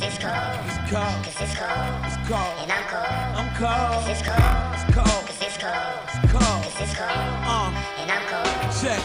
cold. Cause it's cold. It's cold. And I'm cold. I'm cold. Cause it's cold. It's cold. Cause it's cold. It's cold. Cause it's cold. Uh, And I'm cold. check.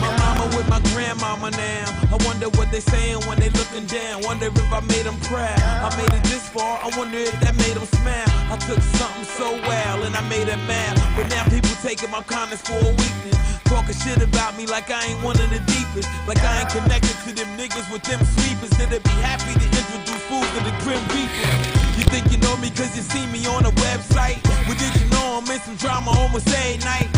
My mama with my grandmama now. I wonder what they saying when they looking down. Wonder if I made them proud. I made it this far. I wonder if that made them smile. I took something so well and I made it mad. But now people taking my comments for a weakness. Talking shit about me like I ain't one of the deepest. Like I ain't connected to them niggas with them sweepers. That'd be happy to introduce fools to the grim reaper. You think you know me cause you see me on a website? Well, did you know I'm in some drama almost every night?